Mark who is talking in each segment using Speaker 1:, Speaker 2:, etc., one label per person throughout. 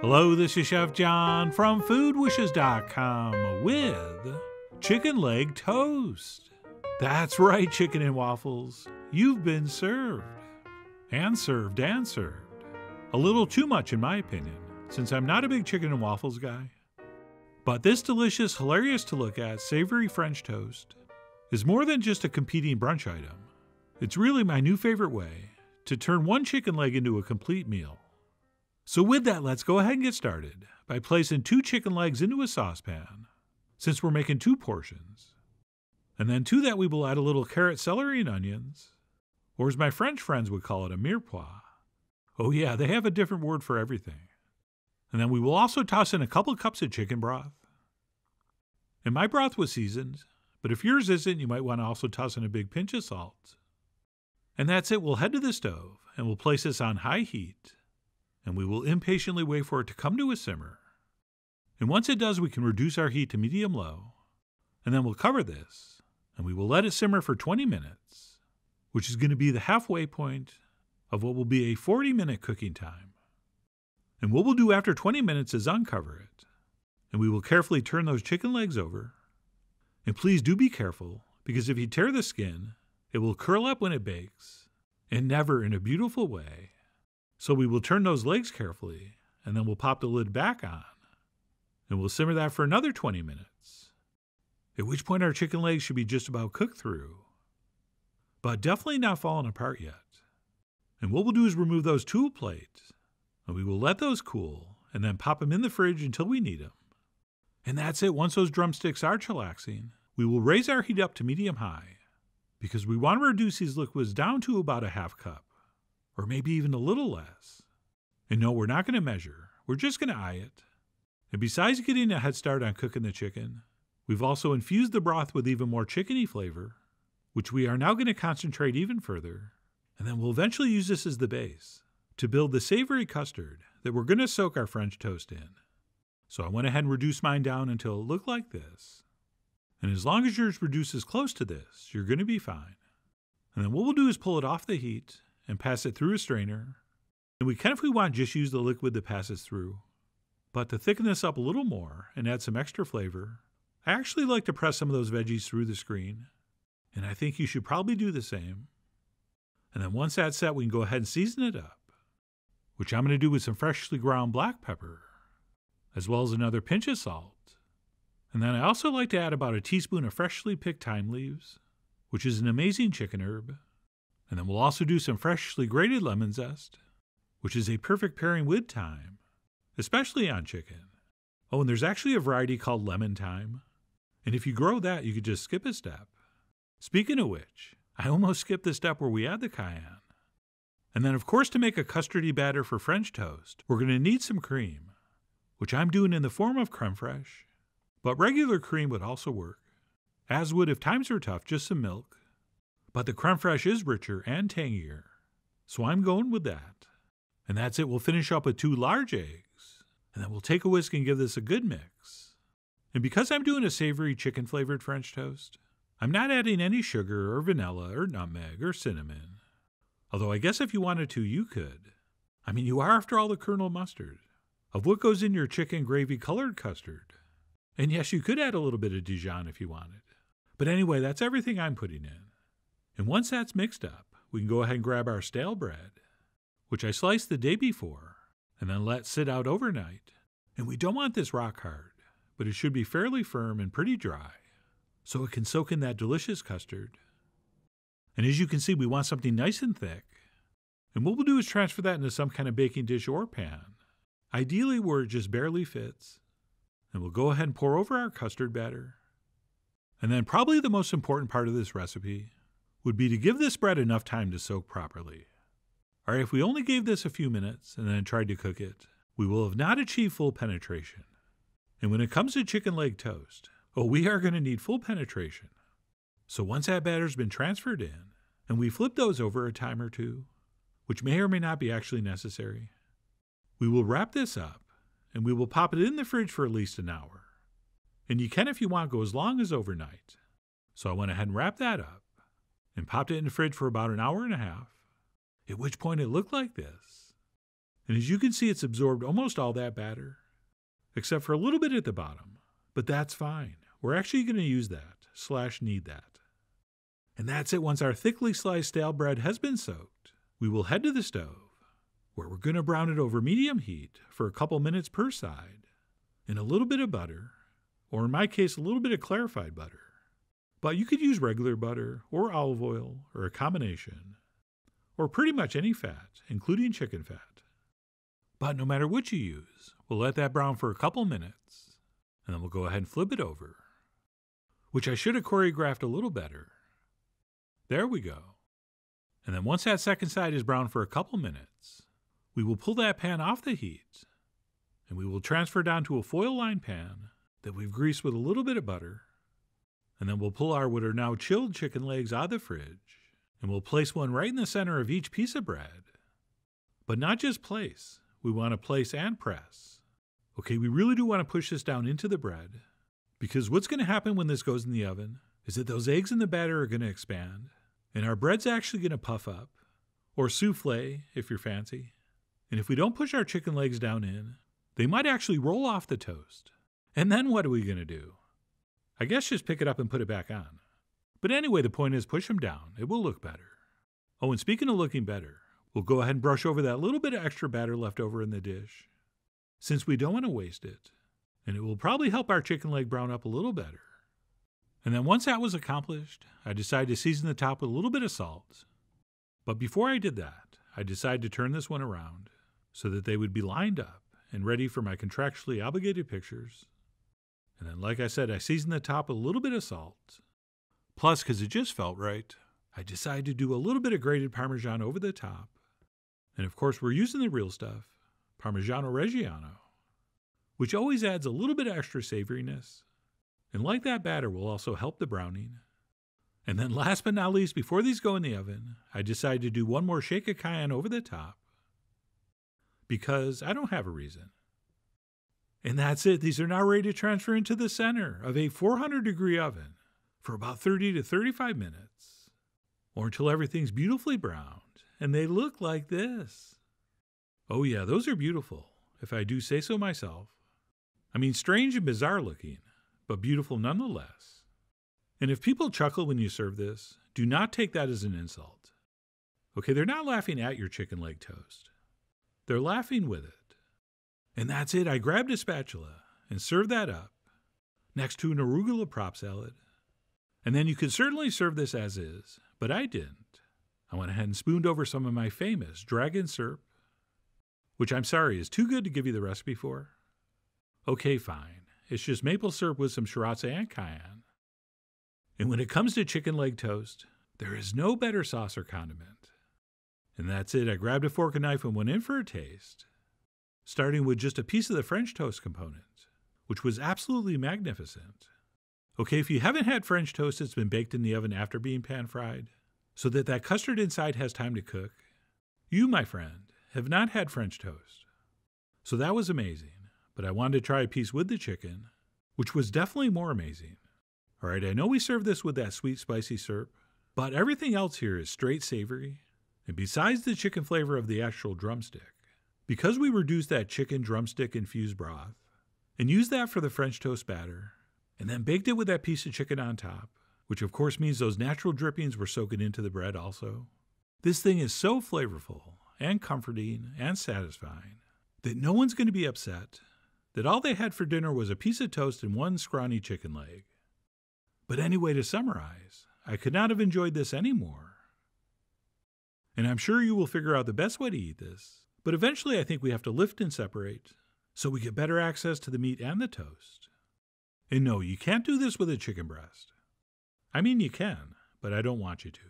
Speaker 1: Hello, this is Chef John from foodwishes.com with chicken leg toast. That's right, chicken and waffles. You've been served. And served and served. A little too much, in my opinion, since I'm not a big chicken and waffles guy. But this delicious, hilarious to look at savory French toast is more than just a competing brunch item. It's really my new favorite way to turn one chicken leg into a complete meal. So, with that, let's go ahead and get started by placing two chicken legs into a saucepan, since we're making two portions. And then to that, we will add a little carrot, celery, and onions, or as my French friends would call it, a mirepoix. Oh, yeah, they have a different word for everything. And then we will also toss in a couple cups of chicken broth. And my broth was seasoned, but if yours isn't, you might want to also toss in a big pinch of salt. And that's it. We'll head to the stove and we'll place this on high heat. And we will impatiently wait for it to come to a simmer. And once it does, we can reduce our heat to medium low. And then we'll cover this and we will let it simmer for 20 minutes, which is going to be the halfway point of what will be a 40 minute cooking time. And what we'll do after 20 minutes is uncover it. And we will carefully turn those chicken legs over. And please do be careful, because if you tear the skin, it will curl up when it bakes, and never in a beautiful way. So we will turn those legs carefully, and then we'll pop the lid back on. And we'll simmer that for another 20 minutes. At which point our chicken legs should be just about cooked through. But definitely not falling apart yet. And what we'll do is remove those to a plate, and we will let those cool, and then pop them in the fridge until we need them. And that's it. Once those drumsticks are chillaxing, we will raise our heat up to medium high because we want to reduce these liquids down to about a half cup, or maybe even a little less. And no, we're not going to measure, we're just going to eye it. And besides getting a head start on cooking the chicken, we've also infused the broth with even more chickeny flavor, which we are now going to concentrate even further. And then we'll eventually use this as the base to build the savory custard that we're going to soak our French toast in. So I went ahead and reduced mine down until it looked like this. And as long as yours reduces close to this, you're going to be fine. And then what we'll do is pull it off the heat and pass it through a strainer. And we can, if we want, just use the liquid that passes through. But to thicken this up a little more and add some extra flavor, I actually like to press some of those veggies through the screen. And I think you should probably do the same. And then once that's set, we can go ahead and season it up, which I'm going to do with some freshly ground black pepper, as well as another pinch of salt and then I also like to add about a teaspoon of freshly picked thyme leaves, which is an amazing chicken herb. And then we'll also do some freshly grated lemon zest, which is a perfect pairing with thyme, especially on chicken. Oh, and there's actually a variety called lemon thyme. And if you grow that, you could just skip a step. Speaking of which, I almost skipped the step where we add the cayenne. And then, of course, to make a custardy batter for French toast, we're going to need some cream, which I'm doing in the form of creme fraiche but regular cream would also work, as would, if times are tough, just some milk. But the creme fraiche is richer and tangier, so I'm going with that. And that's it. We'll finish up with two large eggs, and then we'll take a whisk and give this a good mix. And because I'm doing a savory chicken flavored French toast, I'm not adding any sugar or vanilla or nutmeg or cinnamon. Although I guess if you wanted to, you could. I mean, you are, after all, the Colonel Mustard, of what goes in your chicken gravy colored custard. And yes, you could add a little bit of Dijon if you wanted. But anyway, that's everything I'm putting in. And once that's mixed up, we can go ahead and grab our stale bread, which I sliced the day before, and then let sit out overnight. And we don't want this rock hard, but it should be fairly firm and pretty dry, so it can soak in that delicious custard. And as you can see, we want something nice and thick. And what we'll do is transfer that into some kind of baking dish or pan, ideally where it just barely fits, and we'll go ahead and pour over our custard batter. And then, probably the most important part of this recipe would be to give this bread enough time to soak properly. Or if we only gave this a few minutes and then tried to cook it, we will have not achieved full penetration. And when it comes to chicken leg toast, oh, we are going to need full penetration. So once that batter's been transferred in, and we flip those over a time or two, which may or may not be actually necessary, we will wrap this up and we will pop it in the fridge for at least an hour. And you can, if you want, go as long as overnight. So I went ahead and wrapped that up and popped it in the fridge for about an hour and a half, at which point it looked like this. And as you can see, it's absorbed almost all that batter, except for a little bit at the bottom. But that's fine. We're actually going to use that, slash need that. And that's it. Once our thickly sliced stale bread has been soaked, we will head to the stove, where we're going to brown it over medium heat for a couple minutes per side, in a little bit of butter, or in my case, a little bit of clarified butter. But you could use regular butter, or olive oil, or a combination, or pretty much any fat, including chicken fat. But no matter what you use, we'll let that brown for a couple minutes, and then we'll go ahead and flip it over, which I should have choreographed a little better. There we go. And then once that second side is brown for a couple minutes, we will pull that pan off the heat, and we will transfer down to a foil lined pan that we've greased with a little bit of butter and then we'll pull our what are now chilled chicken legs out of the fridge, and we'll place one right in the center of each piece of bread. But not just place, we want to place and press. Okay, we really do want to push this down into the bread, because what's going to happen when this goes in the oven is that those eggs in the batter are going to expand, and our bread's actually going to puff up, or souffle if you're fancy. And if we don't push our chicken legs down in, they might actually roll off the toast. And then what are we going to do? I guess just pick it up and put it back on. But anyway, the point is push them down. It will look better. Oh, and speaking of looking better, we'll go ahead and brush over that little bit of extra batter left over in the dish, since we don't want to waste it, and it will probably help our chicken leg brown up a little better. And then once that was accomplished, I decided to season the top with a little bit of salt. But before I did that, I decided to turn this one around so that they would be lined up and ready for my contractually obligated pictures and then, like I said, I seasoned the top with a little bit of salt. Plus, because it just felt right, I decided to do a little bit of grated Parmesan over the top. And of course, we're using the real stuff, Parmigiano Reggiano, which always adds a little bit of extra savoriness. And like that batter will also help the browning. And then last but not least, before these go in the oven, I decided to do one more shake of cayenne over the top. Because I don't have a reason. And that's it. These are now ready to transfer into the center of a 400 degree oven for about 30 to 35 minutes, or until everything's beautifully browned and they look like this. Oh, yeah, those are beautiful, if I do say so myself. I mean, strange and bizarre looking, but beautiful nonetheless. And if people chuckle when you serve this, do not take that as an insult. Okay, they're not laughing at your chicken leg toast, they're laughing with it. And that's it. I grabbed a spatula and served that up next to an arugula prop salad. And then you could certainly serve this as is, but I didn't. I went ahead and spooned over some of my famous dragon syrup, which I'm sorry is too good to give you the recipe for. Okay, fine. It's just maple syrup with some sriracha and cayenne. And when it comes to chicken leg toast, there is no better sauce or condiment. And that's it. I grabbed a fork and knife and went in for a taste starting with just a piece of the French toast component, which was absolutely magnificent. Okay, if you haven't had French toast that's been baked in the oven after being pan fried, so that that custard inside has time to cook, you, my friend, have not had French toast. So that was amazing, but I wanted to try a piece with the chicken, which was definitely more amazing. All right, I know we serve this with that sweet spicy syrup, but everything else here is straight savory, and besides the chicken flavor of the actual drumstick, because we reduced that chicken drumstick infused broth and used that for the French toast batter, and then baked it with that piece of chicken on top, which of course means those natural drippings were soaking into the bread also, this thing is so flavorful and comforting and satisfying that no one's going to be upset that all they had for dinner was a piece of toast and one scrawny chicken leg. But anyway, to summarize, I could not have enjoyed this any more. And I'm sure you will figure out the best way to eat this but eventually, I think we have to lift and separate so we get better access to the meat and the toast. And no, you can't do this with a chicken breast. I mean, you can, but I don't want you to.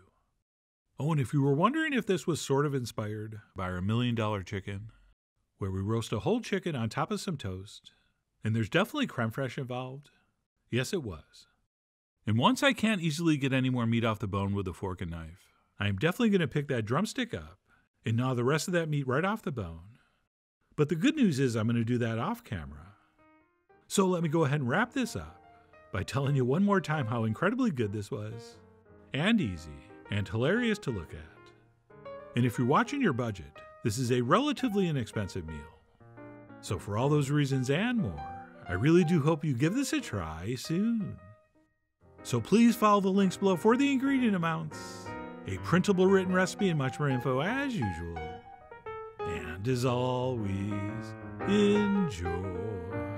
Speaker 1: Oh, and if you were wondering if this was sort of inspired by our million dollar chicken, where we roast a whole chicken on top of some toast, and there's definitely creme fraiche involved, yes, it was. And once I can't easily get any more meat off the bone with a fork and knife, I am definitely going to pick that drumstick up and gnaw the rest of that meat right off the bone. But the good news is I'm going to do that off camera. So let me go ahead and wrap this up by telling you one more time how incredibly good this was, and easy, and hilarious to look at. And if you're watching your budget, this is a relatively inexpensive meal. So, for all those reasons and more, I really do hope you give this a try soon. So, please follow the links below for the ingredient amounts a printable written recipe, and much more info as usual. And as always, enjoy.